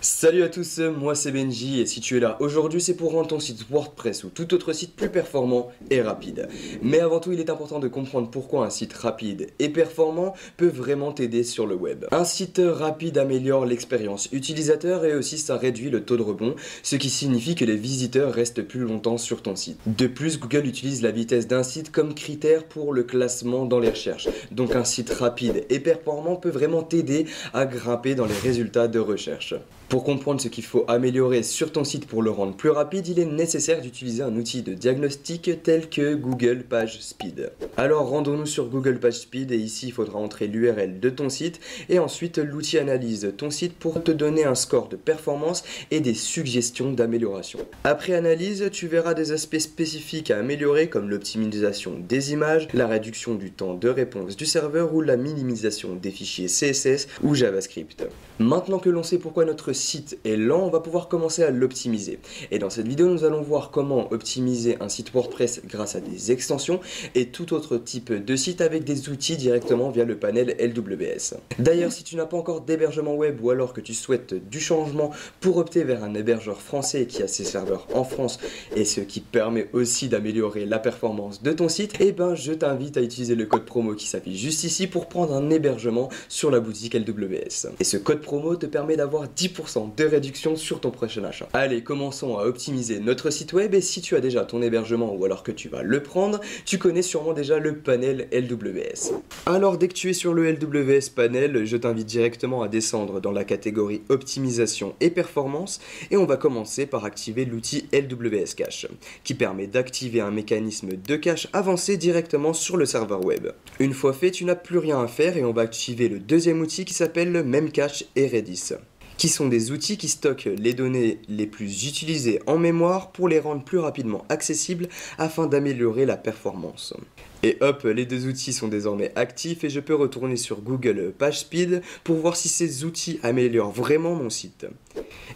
Salut à tous, moi c'est Benji et si tu es là aujourd'hui c'est pour rendre ton site WordPress ou tout autre site plus performant et rapide. Mais avant tout il est important de comprendre pourquoi un site rapide et performant peut vraiment t'aider sur le web. Un site rapide améliore l'expérience utilisateur et aussi ça réduit le taux de rebond, ce qui signifie que les visiteurs restent plus longtemps sur ton site. De plus Google utilise la vitesse d'un site comme critère pour le classement dans les recherches. Donc un site rapide et performant peut vraiment t'aider à grimper dans les résultats de recherche. Pour comprendre ce qu'il faut améliorer sur ton site pour le rendre plus rapide, il est nécessaire d'utiliser un outil de diagnostic tel que Google Page Speed. Alors rendons-nous sur Google Page Speed et ici il faudra entrer l'URL de ton site et ensuite l'outil analyse ton site pour te donner un score de performance et des suggestions d'amélioration. Après analyse, tu verras des aspects spécifiques à améliorer comme l'optimisation des images, la réduction du temps de réponse du serveur ou la minimisation des fichiers CSS ou JavaScript. Maintenant que l'on sait pourquoi notre site est lent, on va pouvoir commencer à l'optimiser. Et dans cette vidéo, nous allons voir comment optimiser un site WordPress grâce à des extensions et tout autre type de site avec des outils directement via le panel LWS. D'ailleurs, si tu n'as pas encore d'hébergement web ou alors que tu souhaites du changement pour opter vers un hébergeur français qui a ses serveurs en France et ce qui permet aussi d'améliorer la performance de ton site, eh ben je t'invite à utiliser le code promo qui s'affiche juste ici pour prendre un hébergement sur la boutique LWS. Et ce code promo te permet d'avoir 10% de réduction sur ton prochain achat. Allez, commençons à optimiser notre site web et si tu as déjà ton hébergement ou alors que tu vas le prendre, tu connais sûrement déjà le panel LWS. Alors dès que tu es sur le LWS panel, je t'invite directement à descendre dans la catégorie optimisation et performance et on va commencer par activer l'outil LWS Cache qui permet d'activer un mécanisme de cache avancé directement sur le serveur web. Une fois fait, tu n'as plus rien à faire et on va activer le deuxième outil qui s'appelle Memcache Redis qui sont des outils qui stockent les données les plus utilisées en mémoire pour les rendre plus rapidement accessibles afin d'améliorer la performance. Et hop, les deux outils sont désormais actifs et je peux retourner sur Google PageSpeed pour voir si ces outils améliorent vraiment mon site.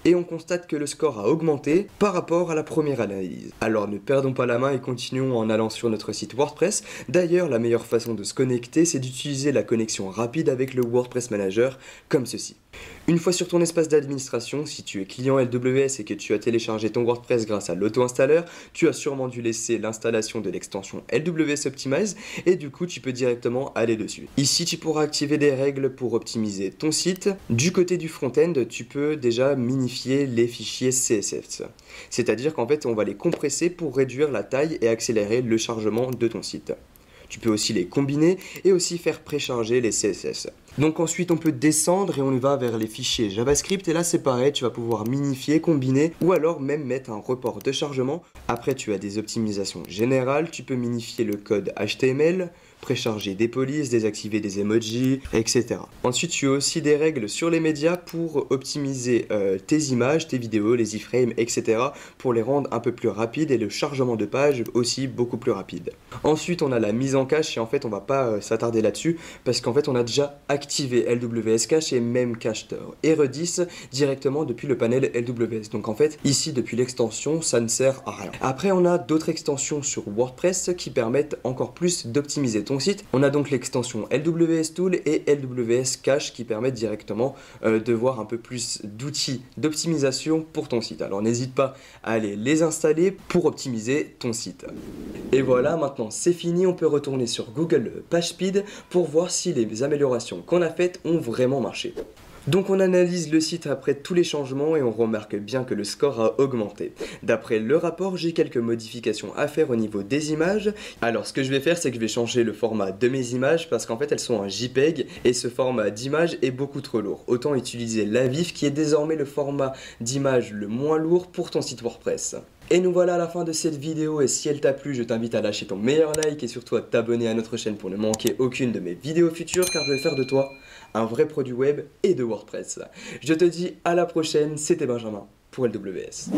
Et on constate que le score a augmenté par rapport à la première analyse. Alors ne perdons pas la main et continuons en allant sur notre site WordPress. D'ailleurs, la meilleure façon de se connecter, c'est d'utiliser la connexion rapide avec le WordPress Manager comme ceci. Une fois sur ton espace d'administration, si tu es client LWS et que tu as téléchargé ton WordPress grâce à l'auto-installeur, tu as sûrement dû laisser l'installation de l'extension LWS Optimize et du coup tu peux directement aller dessus. Ici tu pourras activer des règles pour optimiser ton site. Du côté du front-end, tu peux déjà minifier les fichiers CSS. C'est-à-dire qu'en fait on va les compresser pour réduire la taille et accélérer le chargement de ton site. Tu peux aussi les combiner et aussi faire précharger les CSS. Donc ensuite on peut descendre et on va vers les fichiers JavaScript et là c'est pareil, tu vas pouvoir minifier, combiner ou alors même mettre un report de chargement. Après tu as des optimisations générales, tu peux minifier le code HTML, précharger des polices, désactiver des emojis, etc. Ensuite, tu as aussi des règles sur les médias pour optimiser euh, tes images, tes vidéos, les iframes, etc. pour les rendre un peu plus rapides et le chargement de page aussi beaucoup plus rapide. Ensuite, on a la mise en cache et en fait, on va pas euh, s'attarder là-dessus parce qu'en fait, on a déjà activé LWS Cache et même Cache et Redis directement depuis le panel LWS. Donc en fait, ici, depuis l'extension, ça ne sert à rien. Après, on a d'autres extensions sur WordPress qui permettent encore plus d'optimiser ton site. On a donc l'extension LWS Tool et LWS Cache qui permettent directement euh, de voir un peu plus d'outils d'optimisation pour ton site. Alors n'hésite pas à aller les installer pour optimiser ton site. Et voilà, maintenant c'est fini, on peut retourner sur Google PageSpeed pour voir si les améliorations qu'on a faites ont vraiment marché. Donc on analyse le site après tous les changements et on remarque bien que le score a augmenté. D'après le rapport, j'ai quelques modifications à faire au niveau des images. Alors ce que je vais faire, c'est que je vais changer le format de mes images parce qu'en fait elles sont en JPEG et ce format d'image est beaucoup trop lourd. Autant utiliser l'AVIF qui est désormais le format d'image le moins lourd pour ton site WordPress. Et nous voilà à la fin de cette vidéo et si elle t'a plu, je t'invite à lâcher ton meilleur like et surtout à t'abonner à notre chaîne pour ne manquer aucune de mes vidéos futures car je vais faire de toi un vrai produit web et de WordPress. Je te dis à la prochaine, c'était Benjamin pour LWS.